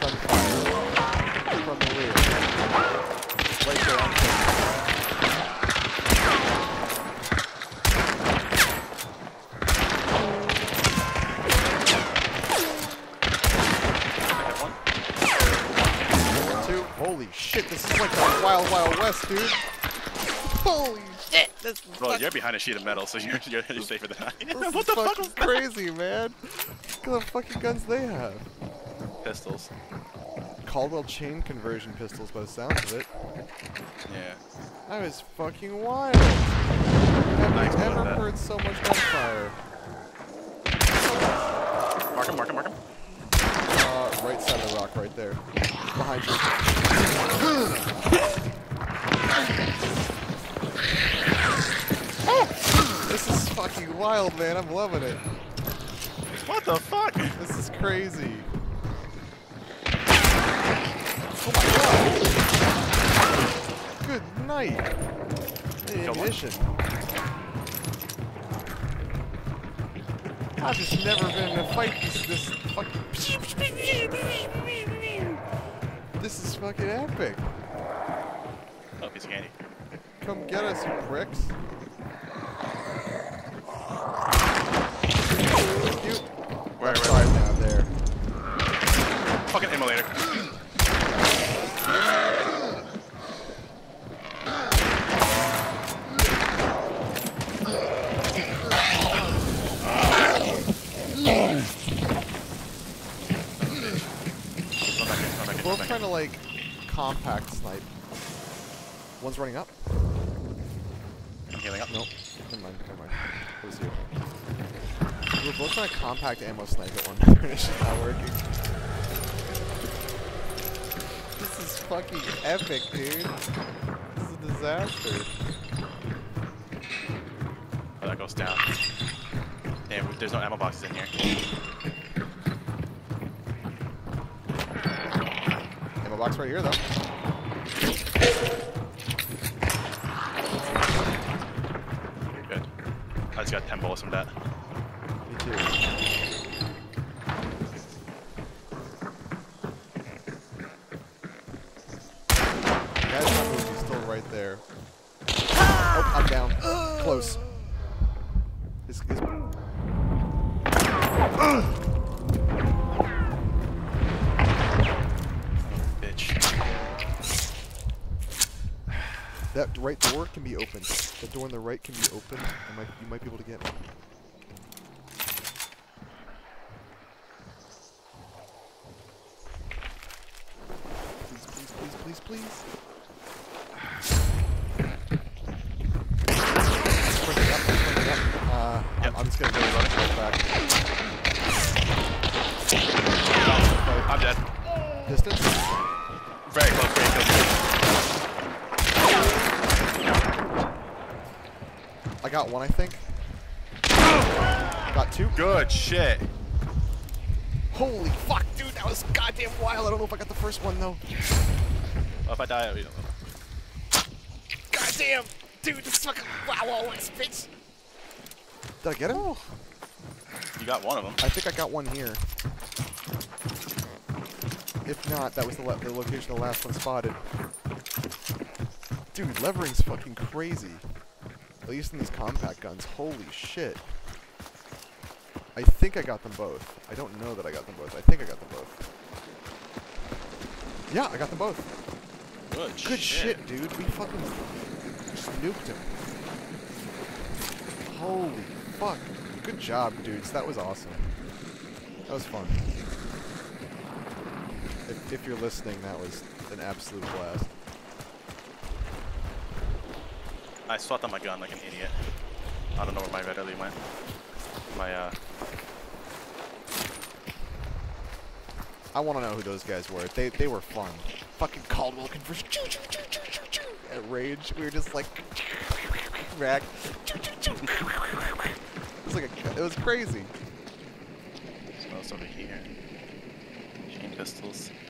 gunfire from the rear. Holy shit, this is like the Wild Wild West, dude. Holy shit, this Well, fucking, you're behind a sheet of metal, so you're, you're, you're safer than I am. what the fuck fucking was crazy, man. Look at the fucking guns they have. Pistols. Caldwell chain conversion pistols by the sounds of it. Yeah. That was fucking wild. Have Nice I one, ever heard so much gunfire? Mark him, mark him, mark him. Uh, right side of the rock, right there. Behind you. fucking wild, man. I'm loving it. What the fuck? This is crazy. Oh my god. Good night. The ammunition. I've just never been in a fight this, this fucking. This is fucking epic. Oh, of candy. Come get us, you pricks. You. Where, Left where, side down there. Fucking immolator. Come back in, come back in, come We're both trying to like compact snipe. One's running up. I'm healing up. Nope. Never mind. Never mind. It was you. We're both trying to compact ammo snipe at one point. it's just not working. This is fucking epic, dude. This is a disaster. Oh, that goes down. Damn, there's no ammo boxes in here. Ammo box right here, though. Good. I just got 10 bullets from that. Me too. Right there. Oh, I'm down. Close. His, his... Bitch. That right door can be opened. The door on the right can be opened. You might, you might be able to get me. Please, please, please, please, please. I'm, just gonna go right, right back. I'm dead. Distance? Very close, very close. I got one, I think. Got two. Good shit. Holy fuck, dude, that was goddamn wild. I don't know if I got the first one though. Well, if I die, you know. Goddamn, dude, this fucking wow, wow, this bitch. Did I get him? Oh. You got one of them. I think I got one here. If not, that was the, le- the location the last one spotted. Dude, levering's fucking crazy. At least in these compact guns. Holy shit. I think I got them both. I don't know that I got them both. I think I got them both. Yeah, I got them both. Good, Good shit, dude. We fucking just nuked him. Holy fuck. Good job, dudes. That was awesome. That was fun. If, if you're listening, that was an absolute blast. I swapped on my gun like an idiot. I don't know where my red went. My, uh, I want to know who those guys were. They they were fun. Fucking Caldwell conversion. Choo, choo, choo, choo, choo, choo. At rage, we were just like rack. Like a, it was crazy. smells over here. Chain pistols.